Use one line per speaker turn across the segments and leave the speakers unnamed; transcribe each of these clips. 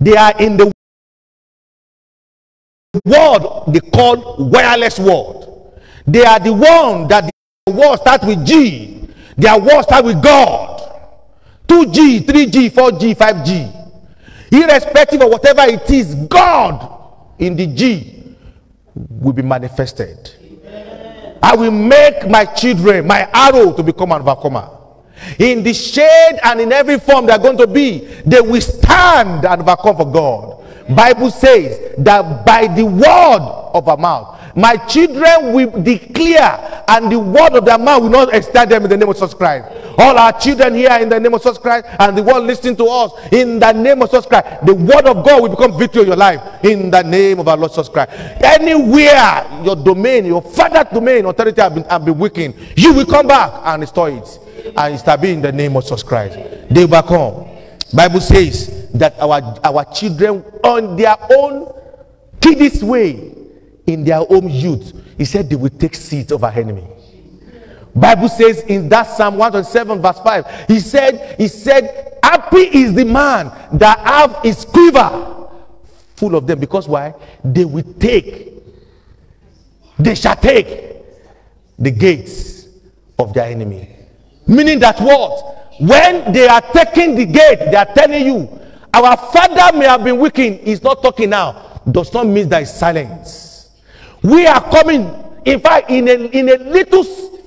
They are in the world they call wireless world. They are the one that the world start with G. Their world start with God. 2G, 3G, 4G, 5G. Irrespective of whatever it is, God in the G will be manifested. I will make my children, my arrow to become an overcomer. In the shade and in every form they are going to be, they will stand and overcome for God. Bible says that by the word of our mouth, my children will declare, and the word of their mouth will not extend them in the name of Jesus Christ. All our children here in the name of Jesus Christ, and the world listening to us in the name of Jesus Christ, the word of God will become victory in your life in the name of our Lord Jesus Christ. Anywhere your domain, your father's domain, authority have been, have been weakened, you will come back and restore it and establish in the name of Jesus Christ. They will come. Bible says that our our children on their own kiddies way in their own youth. He said they will take seats of our enemy. Bible says in that psalm 127 verse 5 he said he said happy is the man that have his quiver full of them. Because why? They will take they shall take the gates of their enemy meaning that what? When they are taking the gate they are telling you our father may have been weakened he's not talking now does not mean that silence. We are coming. In fact in a in a little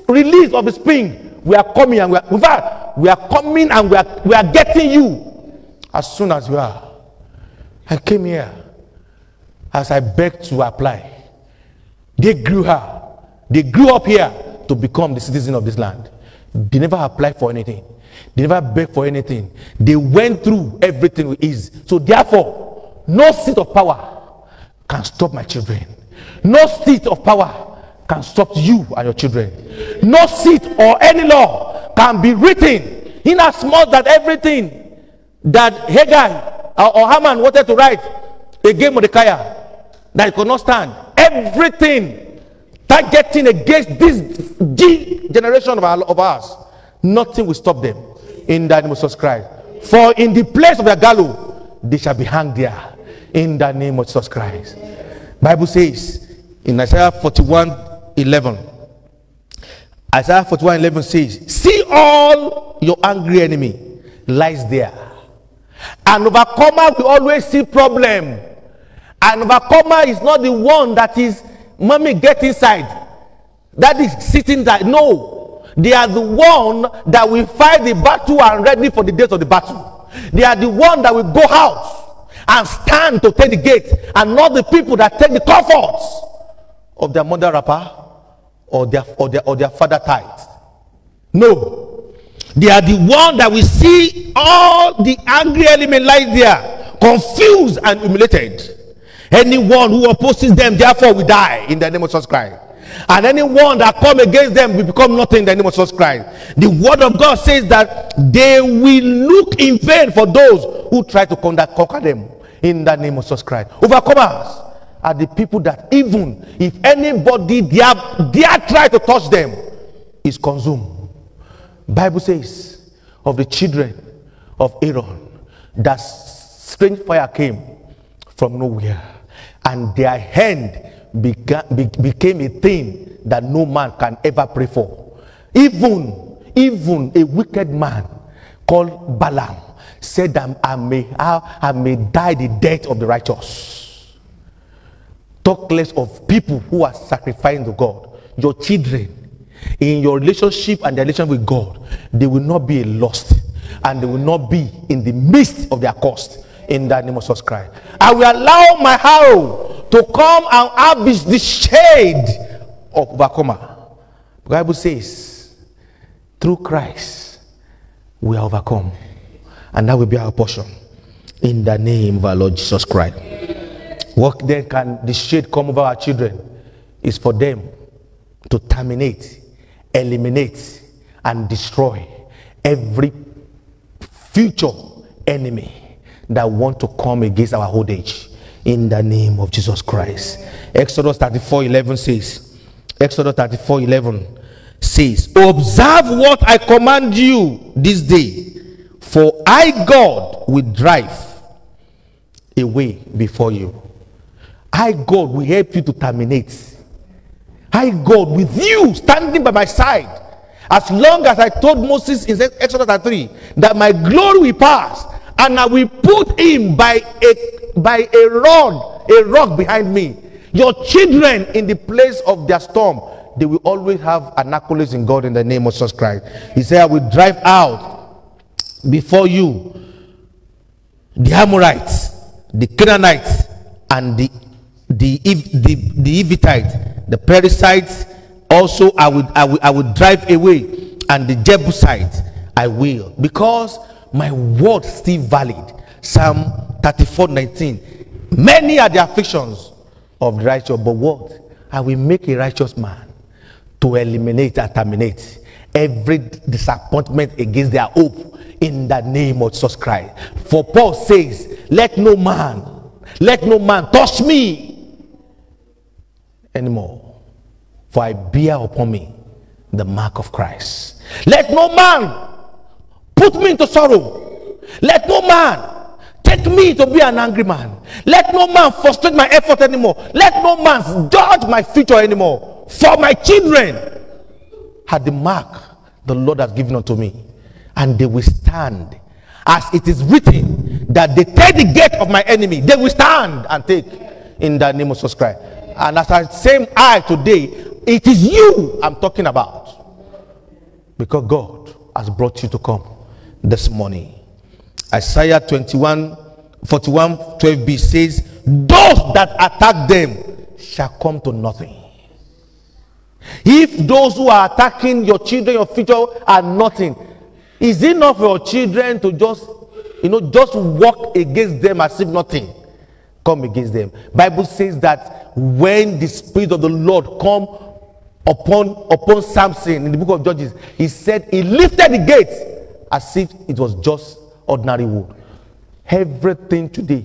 release of the spring we are coming and we are in fact we are coming and we are we are getting you. As soon as we are. I came here as i begged to apply. They grew her. They grew up here to become the citizen of this land they never applied for anything. They never begged for anything. They went through everything with ease. So therefore no seat of power can stop my children. No seat of power can stop you and your children. No seat or any law can be written in as much that everything that Haggai or, Haman wanted to write against Mordecai that he could not stand. Everything targeting against this generation of, our, of ours, nothing will stop them in the name of Jesus Christ. For in the place of the gallows, they shall be hanged there in the name of Jesus Christ. Bible says in Isaiah 41 11. Isaiah 41 11 says, See all your angry enemy lies there. An overcomer will always see problem. An overcomer is not the one that is, mommy, get inside. That is sitting there. No. They are the one that will fight the battle and ready for the days of the battle. They are the one that will go out and stand to take the gate and not the people that take the comforts of their mother rapper or their, or their, or their father tithe. No. They are the one that will see all the angry element lie there, confused and humiliated. Anyone who opposes them, therefore, will die in the name of Jesus Christ. And anyone that come against them will become nothing in the name of Jesus Christ. The word of God says that they will look in vain for those who try to conquer them in the name of Jesus Christ. Overcomers are the people that even if anybody dare, dare try to touch them, is consumed. Bible says of the children of Aaron that strange fire came from nowhere and their hand began, be, became a thing that no man can ever pray for. Even even a wicked man called Balaam said that I may I, I may die the death of the righteous. Talk less of people who are sacrificing to God. Your children in your relationship and their relationship with God, they will not be lost and they will not be in the midst of their cost in the name of Jesus Christ. I will allow my arrow to come and have the shade of overcomer. The Bible says, through Christ, we are overcome. And that will be our portion in the name of our Lord Jesus Christ. What then can the shade come over our children is for them to terminate, eliminate, and destroy every future enemy that want to come against our old age in the name of Jesus Christ. Exodus 34 11 says, Exodus 34 11 says, Observe what I command you this day, for I, God, will drive away before you. I, God, will help you to terminate. I, God, with you standing by my side, as long as I told Moses in Exodus 3 that my glory will pass and I will put him by a by a rod, a rock behind me. Your children in the place of their storm, they will always have an in God in the name of Jesus Christ. He said, I will drive out before you the Amorites, the Canaanites, and the the the, the the Perizzites. Also, I would I would I would drive away, and the Jebusites I will, because my word still valid. Psalm 34, 19. Many are the afflictions of the righteous, but what? I will make a righteous man to eliminate and terminate every disappointment against their hope in the name of Jesus Christ. For Paul says, Let no man, let no man touch me anymore, for I bear upon me the mark of Christ. Let no man put me into sorrow. Let no man take me to be an angry man. Let no man frustrate my effort anymore. Let no man judge my future anymore. For my children had the mark the Lord has given unto me, and they will stand. As it is written, that they take the gate of my enemy, they will stand and take in the name of Jesus Christ. And as I say I today, it is you I'm talking about. Because God has brought you to come this morning. Isaiah 21 41 12b says, Those that attack them shall come to nothing. If those who are attacking your children, your future, are nothing, is it not for your children to just, you know, just walk against them as if nothing come against them? Bible says that when the spirit of the Lord come upon upon Samson in the book of Judges, he said he lifted the gates as if it was just ordinary wood. Everything today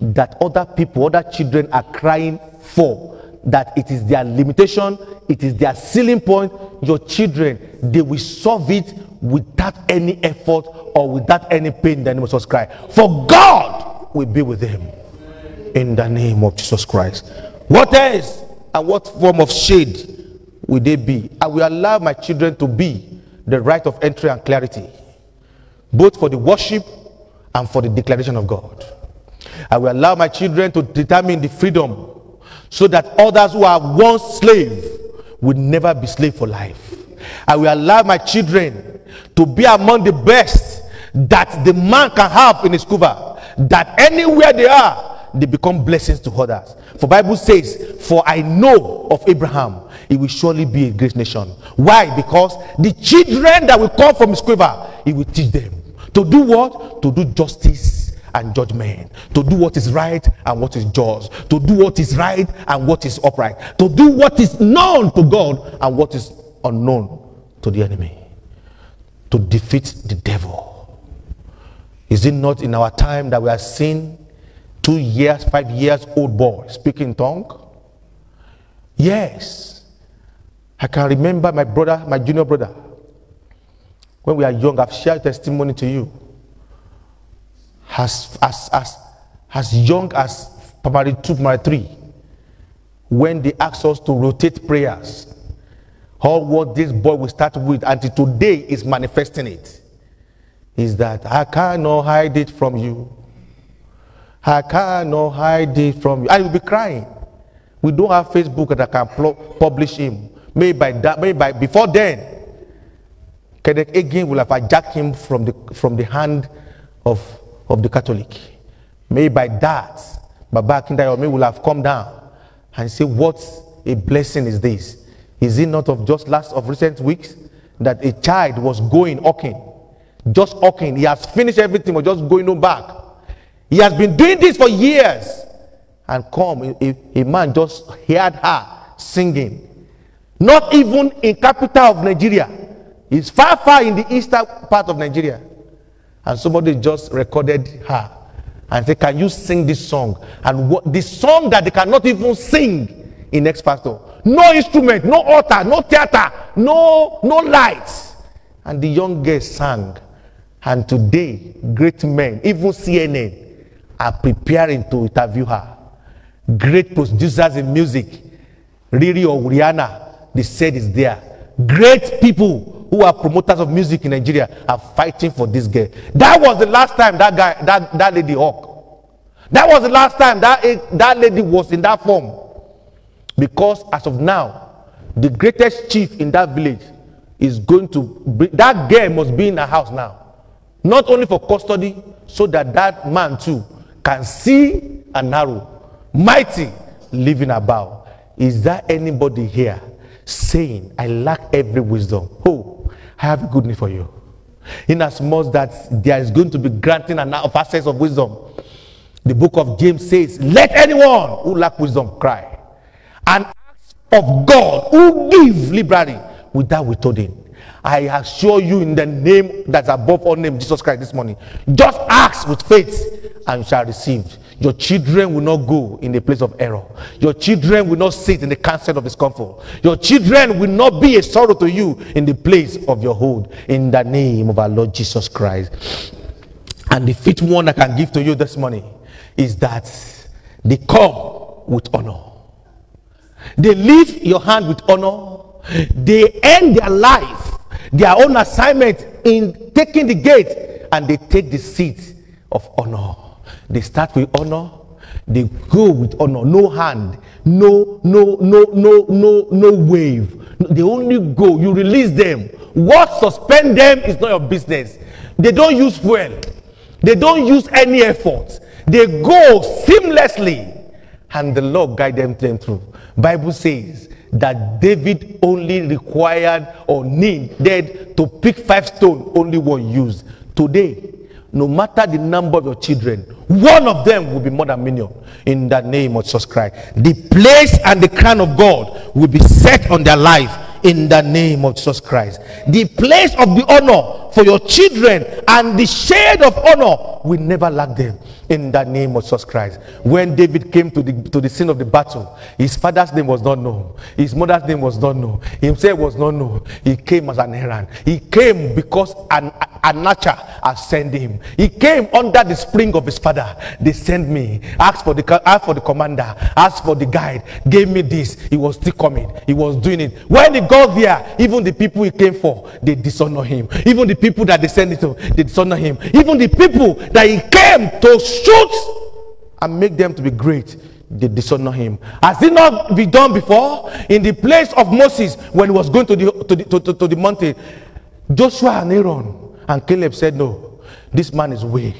that other people, other children are crying for, that it is their limitation, it is their ceiling point, your children, they will solve it without any effort or without any pain in the name of Jesus Christ. For God will be with them in the name of Jesus Christ. What else and what form of shade will they be? I will allow my children to be the right of entry and clarity, both for the worship and for the declaration of God. I will allow my children to determine the freedom so that others who are once slave will never be slave for life. I will allow my children to be among the best that the man can have in his cover, that anywhere they are, they become blessings to others. For Bible says, "For I know of Abraham, he will surely be a great nation." Why? Because the children that will come from his quiver, he will teach them to do what? To do justice and judgment. To do what is right and what is just. To do what is right and what is upright. To do what is known to God and what is unknown to the enemy. To defeat the devil. Is it not in our time that we are seeing two years, five years old boy speaking tongue? Yes. I can remember my brother, my junior brother, when we are young, I've shared testimony to you. As, as, as, as young as primary two, primary three, when they asked us to rotate prayers, all what this boy will start with until today is manifesting it is that I cannot hide it from you. I cannot hide it from you. I will be crying. We don't have Facebook that can publish him. Maybe by that, maybe by before then, Kenneth Hagin will have hijacked him from the, from the hand of, of the Catholic. Maybe by that, Baba Akindayomi will have come down and say, What a blessing is this? Is it not of just last of recent weeks that a child was going hawking, just hawking? He has finished everything, but just going no back. He has been doing this for years. And come, a, a man just heard her singing. Not even in capital of Nigeria it's far, far in the eastern part of Nigeria. And somebody just recorded her and said, Can you sing this song? And what the song that they cannot even sing in X Factor. No instrument, no altar, no theater, no, no lights. And the young girl sang. And today, great men, even CNN, are preparing to interview her. Great producers in music, Riri or Rihanna, they said is there. Great people who are promoters of music in Nigeria are fighting for this girl. That was the last time that guy, that, that lady hawk. That was the last time that, eh, that lady was in that form. Because as of now, the greatest chief in that village is going to bring, that girl must be in her house now. Not only for custody, so that that man too can see an arrow, mighty, living about. Is there anybody here saying, I lack every wisdom? Oh, I have a good news for you. In as much that there is going to be granting an access of wisdom, the book of James says, Let anyone who lack wisdom cry. And ask of God who give liberally without withholding. I assure you in the name that's above all name, Jesus Christ, this morning. Just ask with faith and you shall receive. Your children will not go in the place of error. Your children will not sit in the counsel of discomfort. Your children will not be a sorrow to you in the place of your hold. In the name of our Lord Jesus Christ. And the fifth one I can give to you this morning is that they come with honor. They leave your hand with honor. They end their life their own assignment in taking the gate and they take the seat of honor. They start with honor, they go with honor, no hand, no, no, no, no, no, no wave. They only go, you release them. What suspend them is not your business. They don't use fuel, they don't use any effort. They go seamlessly, and the Lord guide them, them through. Bible says that David only required or needed to pick five stones, only one used. Today, no matter the number of your children, one of them will be more than million in the name of Jesus Christ. The place and the crown of God will be set on their life in the name of Jesus Christ. The place of the honor for your children and the shade of honor will never lack them in the name of Jesus Christ. When David came to the, to the scene of the battle, his father's name was not known, his mother's name was not known, himself was not known. He came as an errand. He came because an, an nature has sent him. He came under the spring of his father. They sent me, asked for the asked for the commander, asked for the guide, gave me this. He was still coming. He was doing it. When he got there, even the people he came for, they dishonor him. Even the people that they sent it to, they dishonor him. Even the people that he came to shoot and make them to be great they dishonor him. Has it not been done before? In the place of Moses when he was going to the, to the, to, to, to the mountain, Joshua and Aaron and Caleb said, No, this man is weak.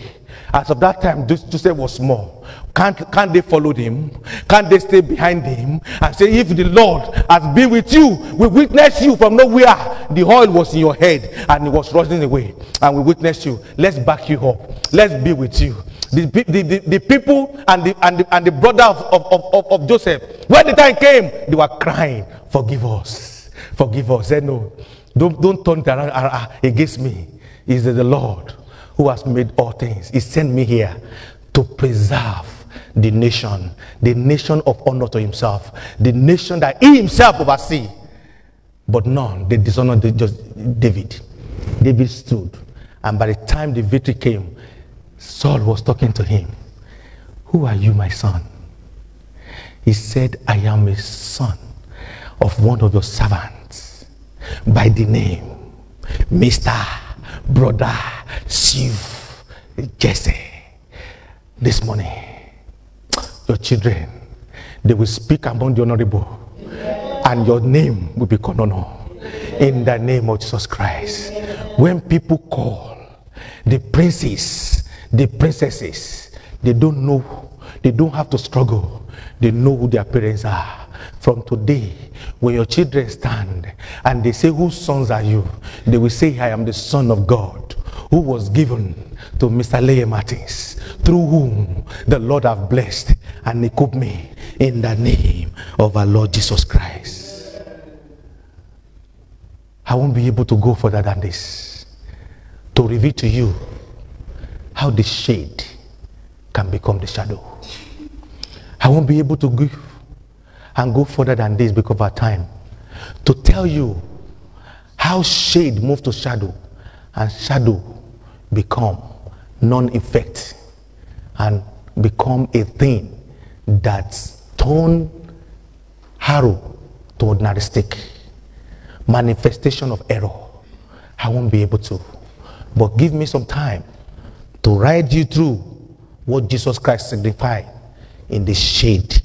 As of that time, Joseph was small. Can't, can't they follow him? Can't they stay behind him and say, If the Lord has been with you, we witness you from nowhere. The oil was in your head and it was running away. And we witnessed you. Let's back you up. Let's be with you. The, the, the, the, people and the, and the, and the brother of, of, of, of Joseph, when the time came, they were crying, Forgive us. Forgive us. Said, No, don't, don't turn it around uh, uh, against me. Is the Lord who has made all things. He sent me here to preserve the nation, the nation of honor to himself, the nation that he himself oversee. But none, they dishonored David. David stood, and by the time the victory came, Saul was talking to him. Who are you, my son? He said, I am a son of one of your servants by the name Mr. Brother Siv Jesse. This morning, your children, they will speak among the honorable, and your name will become honor in the name of Jesus Christ. When people call the princes the princesses, they don't know, they don't have to struggle. They know who their parents are. From today, when your children stand and they say, Whose sons are you? They will say, I am the Son of God, who was given to Mr. Leah Martins, through whom the Lord have blessed and equipped me in the name of our Lord Jesus Christ. I won't be able to go further than this to reveal to you how the shade can become the shadow. I won't be able to give and go further than this because of our time to tell you how shade move to shadow and shadow become non-effect and become a thing that turn harrow to ordinary stick. Manifestation of error. I won't be able to. But give me some time to ride you through what Jesus Christ signified in the shade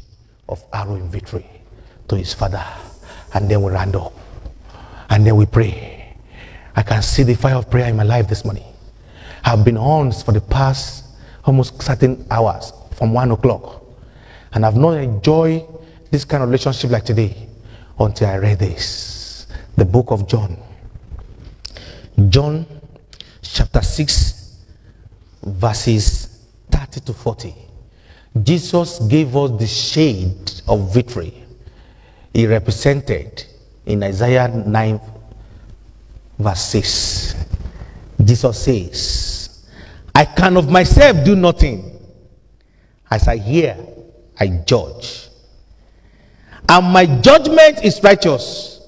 of arrow in victory to his father. And then we round up. And then we pray. I can see the fire of prayer in my life this morning. I've been on for the past almost certain hours from one o'clock. And I've not enjoyed this kind of relationship like today until I read this. The book of John. John chapter 6, verses 30 to 40. Jesus gave us the shade of victory. He represented in Isaiah 9, verse 6. Jesus says, I can of myself do nothing. As I hear, I judge. And my judgment is righteous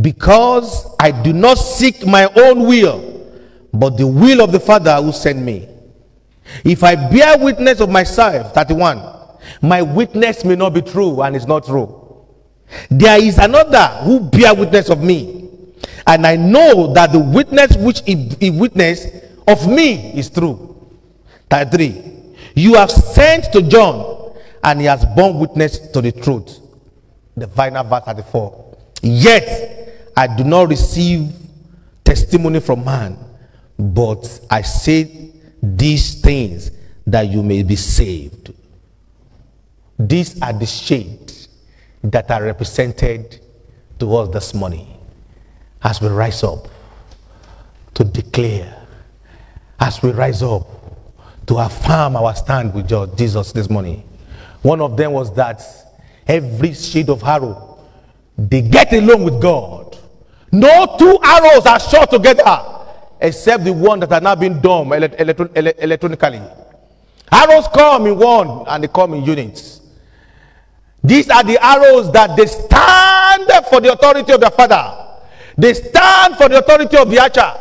because I do not seek my own will, but the will of the Father who sent me. If I bear witness of myself, 31, my witness may not be true and is not true. There is another who bear witness of me, and I know that the witness which he, he witnessed of me is true. 33. You have sent to John, and he has borne witness to the truth. The final verse 34. Yet I do not receive testimony from man, but I say these things that you may be saved. These are the shades that are represented to us this morning as we rise up to declare, as we rise up to affirm our stand with Jesus this morning. One of them was that every shade of arrow, they get along with God. No two arrows are shot together except the one that are now being done electronically. Arrows come in one and they come in units. These are the arrows that they stand for the authority of their father. They stand for the authority of the archer.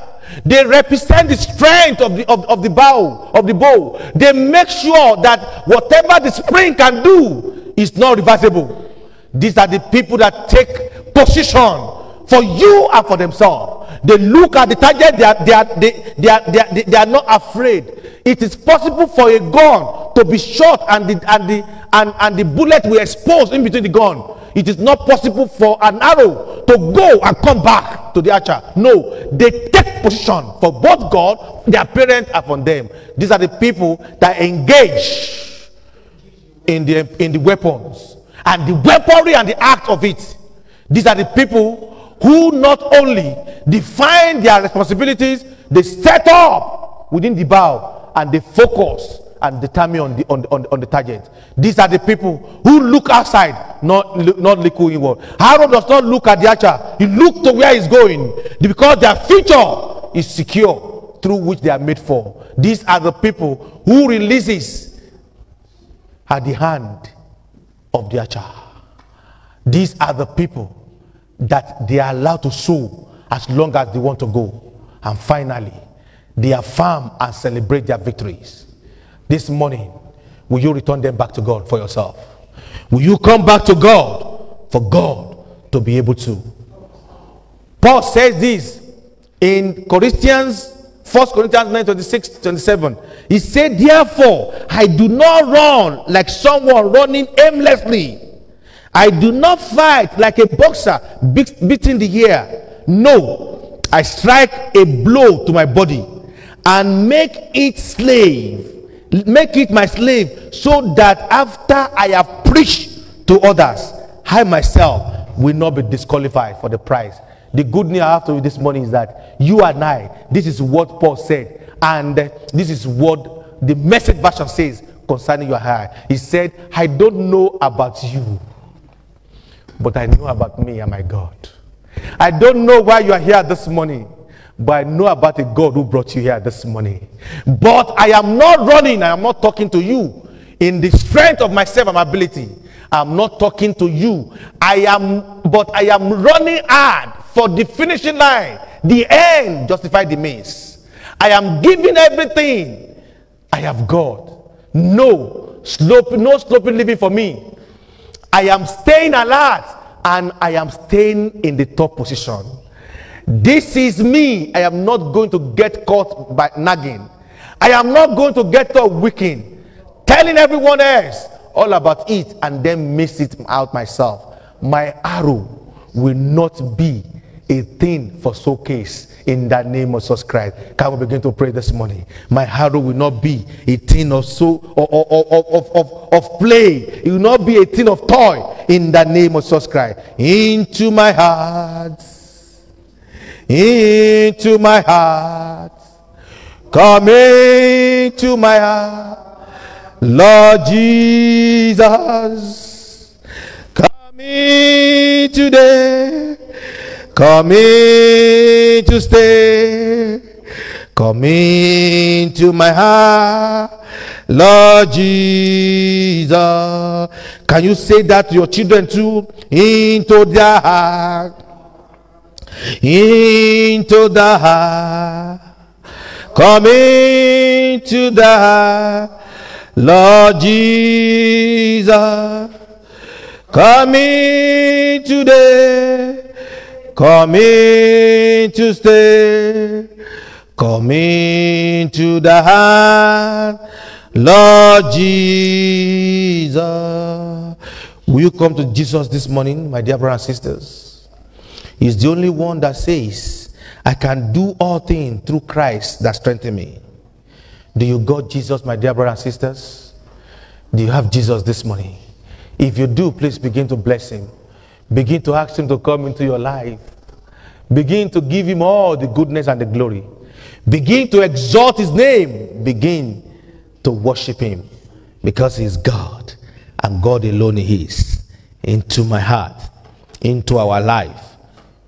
They represent the strength of the, of, of the bow, of the bow. They make sure that whatever the spring can do is not reversible. These are the people that take position for you and for themselves. They look at the target, they are, they are, they, they are, they are, they are not afraid. It is possible for a gun to be shot and the, and the, and, and the bullet will expose in between the gun. It is not possible for an arrow to go and come back to the archer. No, they take position for both God, their parents, upon them. These are the people that engage in the in the weapons and the weaponry and the act of it. These are the people who not only define their responsibilities, they set up within the bow and they focus and determine on the, on, on, the, on the target. These are the people who look outside, not, not look inward. Harold does not look at the archer, he looks to where he's going because their future is secure through which they are made for. These are the people who releases at the hand of their child. These are the people that they are allowed to sow as long as they want to go. And finally, they affirm and celebrate their victories. This morning, will you return them back to God for yourself? Will you come back to God for God to be able to? Paul says this in Corinthians, 1 Corinthians 9 26 27. He said, Therefore, I do not run like someone running aimlessly. I do not fight like a boxer beating the air. No, I strike a blow to my body and make it slave. Make it my slave so that after I have preached to others, I myself will not be disqualified for the prize. The good news I have to you this morning is that you and I, this is what Paul said, and uh, this is what the message version says concerning your heart. He said, I don't know about you but I know about me and my God. I don't know why you are here this morning, but I know about the God who brought you here this morning. But I am not running, I am not talking to you in the strength of myself and my ability. I'm not talking to you. I am, but I am running hard for the finishing line. The end justify the means. I am giving everything I have got. No slope, no sloping living for me. I am staying alert and I am staying in the top position. This is me. I am not going to get caught by nagging. I am not going to get caught wicking, telling everyone else all about it and then miss it out myself. My arrow will not be a thing for showcase in the name of Jesus Christ. Can we begin to pray this morning? My arrow will not be a thing of so of, of, of, of, of play. It will not be a thing of toy in the name of Jesus Christ. Into my heart. Into my heart. Come into my heart. Lord Jesus. Come in today. Come in to stay. Come into my heart, Lord Jesus. Can you say that to your children too? Into their heart. Into the heart. Come into the heart, Lord Jesus. Come in today. Come in to stay. Come into the heart, Lord Jesus. Will you come to Jesus this morning, my dear brothers and sisters? He's the only one that says, I can do all things through Christ that strengthens me. Do you got Jesus, my dear brothers and sisters? Do you have Jesus this morning? If you do, please begin to bless him. Begin to ask Him to come into your life. Begin to give Him all the goodness and the glory. Begin to exalt His name. Begin to worship Him because He is God and God alone He is. Into my heart, into our life,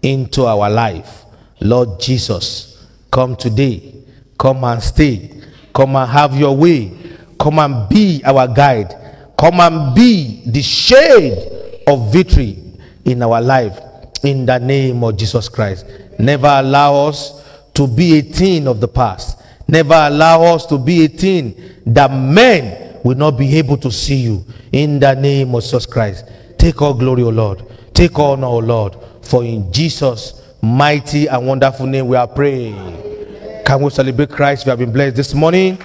into our life. Lord Jesus, come today. Come and stay. Come and have your way. Come and be our guide. Come and be the shade of victory in our life in the name of Jesus Christ. Never allow us to be a thing of the past. Never allow us to be a thing that men will not be able to see you in the name of Jesus Christ. Take all glory, O Lord. Take honor, O Lord. For in Jesus' mighty and wonderful name we are praying. Can we celebrate Christ? We have been blessed this morning.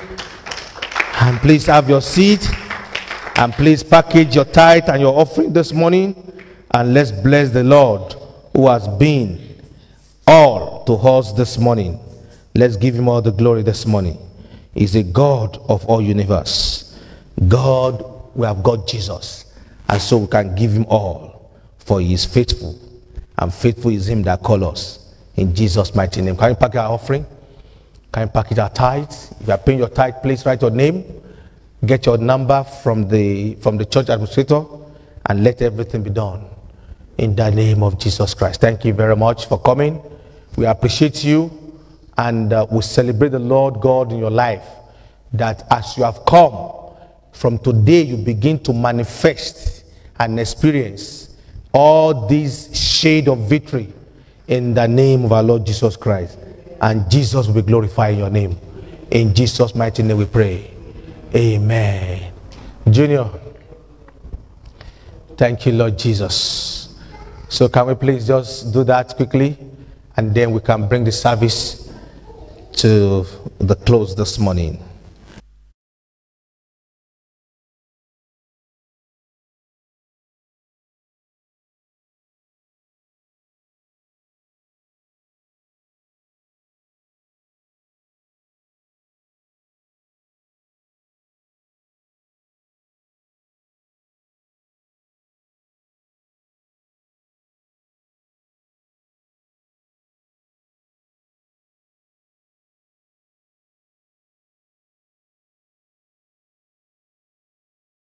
And please have your seat. And please package your tithe and your offering this morning. And let's bless the Lord who has been all to us this morning. Let's give him all the glory this morning. He's a God of all universe. God, we have got Jesus. And so we can give him all. For he is faithful. And faithful is him that calls us. In Jesus' mighty name. Can you pack our offering? Can you pack it our tithes? If you are paying your tithe, please write your name. Get your number from the from the church administrator and let everything be done in the name of Jesus Christ. Thank you very much for coming. We appreciate you and uh, we celebrate the Lord God in your life that as you have come, from today you begin to manifest and experience all this shade of victory in the name of our Lord Jesus Christ. And Jesus will be glorified in your name. In Jesus' mighty name we pray. Amen. Junior, thank you, Lord Jesus. So can we please just do that quickly? And then we can bring the service to the close this morning.